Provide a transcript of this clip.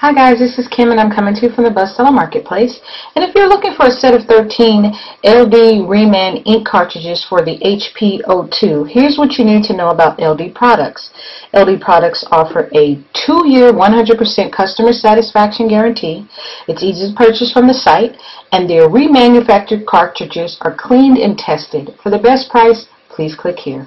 Hi guys, this is Kim and I'm coming to you from the Buzztala Marketplace. And if you're looking for a set of 13 LD Reman ink cartridges for the HP 02, here's what you need to know about LD products. LD products offer a two-year 100% customer satisfaction guarantee. It's easy to purchase from the site and their remanufactured cartridges are cleaned and tested. For the best price, please click here.